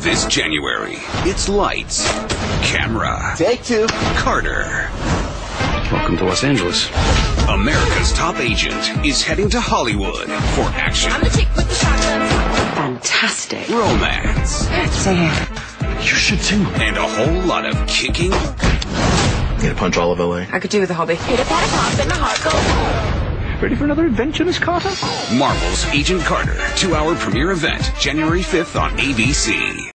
This January, it's lights, camera, Take two. Carter. Welcome to Los Angeles. America's top agent is heading to Hollywood for action, I'm the chick with the shotgun. Fantastic. romance, Say it. You should too. and a whole lot of kicking Gonna punch all of LA. I could do with a hobby. Hit a pat a pop and the heart goes. Ready for another adventure, Miss Carter? Marvel's Agent Carter, two hour premiere event, January 5th on ABC.